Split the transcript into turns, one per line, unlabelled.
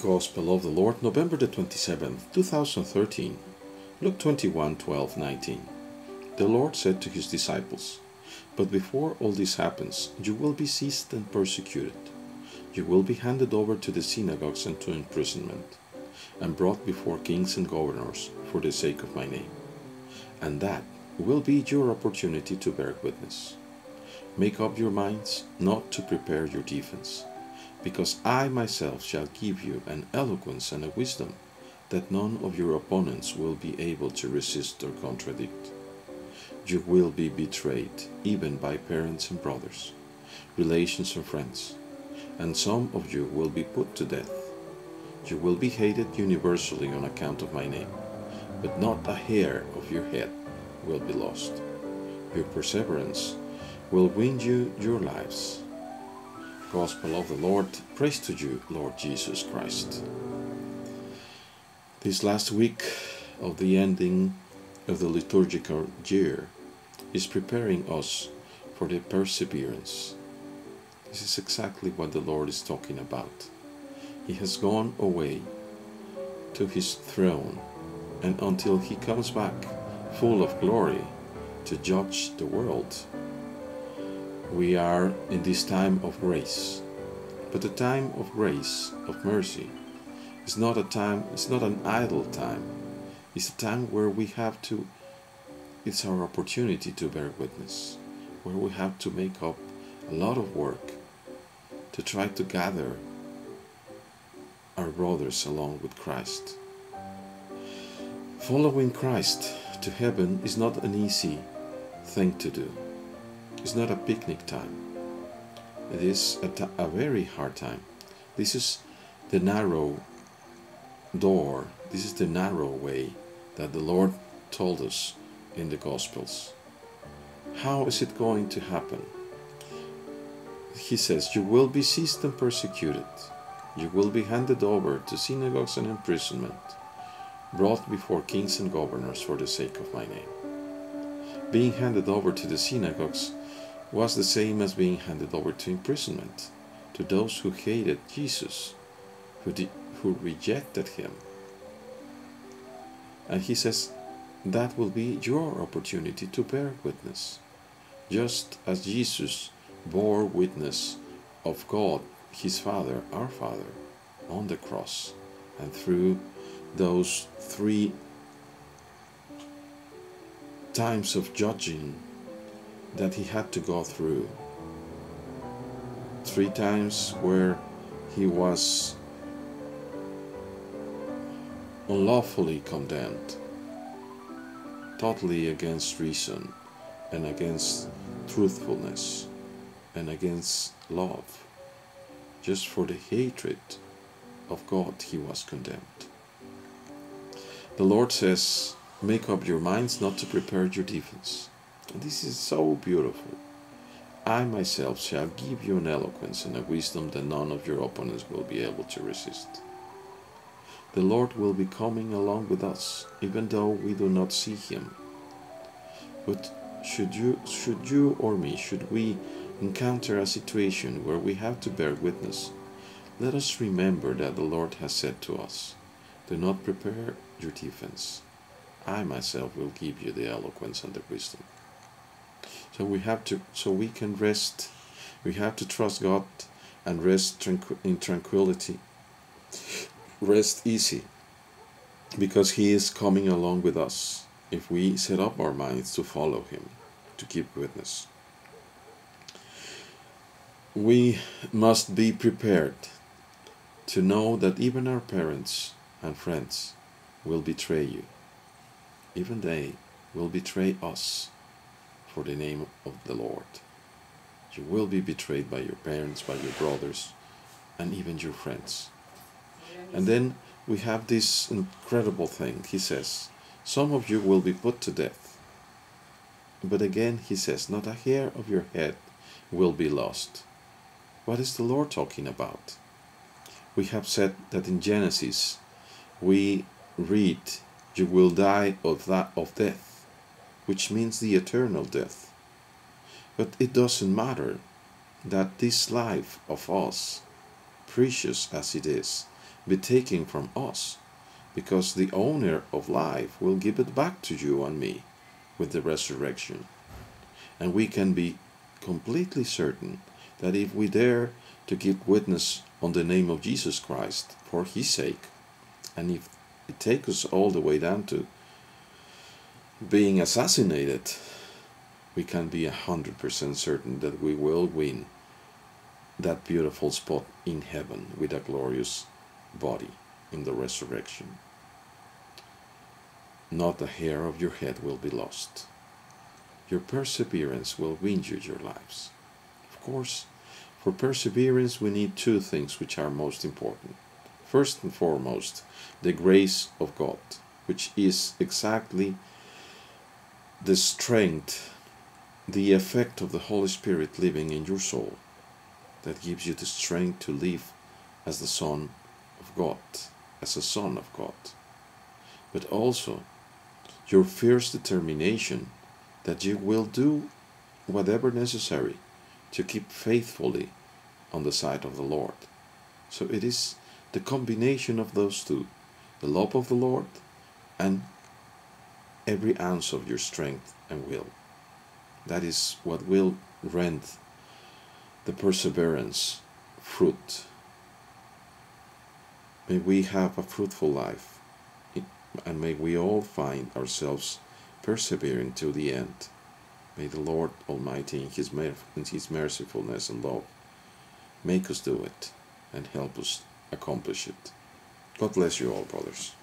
Gospel of the Lord, November the 27th, 2013. Luke 21 12 19. The Lord said to his disciples, But before all this happens, you will be seized and persecuted. You will be handed over to the synagogues and to imprisonment, and brought before kings and governors for the sake of my name. And that will be your opportunity to bear witness. Make up your minds not to prepare your defense because I myself shall give you an eloquence and a wisdom that none of your opponents will be able to resist or contradict. You will be betrayed even by parents and brothers, relations and friends, and some of you will be put to death. You will be hated universally on account of my name, but not a hair of your head will be lost. Your perseverance will win you your lives. Gospel of the Lord. Praise to you, Lord Jesus Christ. This last week of the ending of the liturgical year is preparing us for the perseverance. This is exactly what the Lord is talking about. He has gone away to his throne, and until he comes back full of glory to judge the world, we are in this time of grace. But the time of grace, of mercy, is not a time, it's not an idle time. It's a time where we have to, it's our opportunity to bear witness, where we have to make up a lot of work to try to gather our brothers along with Christ. Following Christ to heaven is not an easy thing to do. It's not a picnic time. It is a, a very hard time. This is the narrow door. This is the narrow way that the Lord told us in the Gospels. How is it going to happen? He says, You will be seized and persecuted. You will be handed over to synagogues and imprisonment, brought before kings and governors for the sake of my name. Being handed over to the synagogues was the same as being handed over to imprisonment to those who hated Jesus, who, who rejected him. And he says that will be your opportunity to bear witness, just as Jesus bore witness of God, his Father, our Father, on the cross, and through those three times of judging that he had to go through. Three times where he was unlawfully condemned, totally against reason and against truthfulness and against love. Just for the hatred of God, he was condemned. The Lord says, Make up your minds not to prepare your defense. This is so beautiful. I myself shall give you an eloquence and a wisdom that none of your opponents will be able to resist. The Lord will be coming along with us, even though we do not see him. But should you should you or me, should we encounter a situation where we have to bear witness, let us remember that the Lord has said to us, Do not prepare your defense. I myself will give you the eloquence and the wisdom. So we have to, so we can rest. We have to trust God and rest tranqu in tranquility. Rest easy, because He is coming along with us. If we set up our minds to follow Him, to keep witness, we must be prepared to know that even our parents and friends will betray you. Even they will betray us for the name of the Lord. You will be betrayed by your parents, by your brothers, and even your friends. And then we have this incredible thing. He says, Some of you will be put to death. But again, he says, Not a hair of your head will be lost. What is the Lord talking about? We have said that in Genesis we read, You will die of that of death which means the eternal death. But it doesn't matter that this life of us, precious as it is, be taken from us, because the owner of life will give it back to you and me with the resurrection. And we can be completely certain that if we dare to give witness on the name of Jesus Christ for his sake, and if it takes us all the way down to being assassinated, we can be a hundred percent certain that we will win that beautiful spot in heaven with a glorious body in the resurrection. Not a hair of your head will be lost. Your perseverance will win you your lives. Of course, for perseverance we need two things which are most important. First and foremost, the grace of God, which is exactly the strength, the effect of the Holy Spirit living in your soul that gives you the strength to live as the Son of God, as a Son of God. But also your fierce determination that you will do whatever necessary to keep faithfully on the side of the Lord. So it is the combination of those two the love of the Lord and every ounce of your strength and will. That is what will rend the perseverance fruit. May we have a fruitful life and may we all find ourselves persevering till the end. May the Lord Almighty in his, in his mercifulness and love make us do it and help us accomplish it. God bless you all, brothers.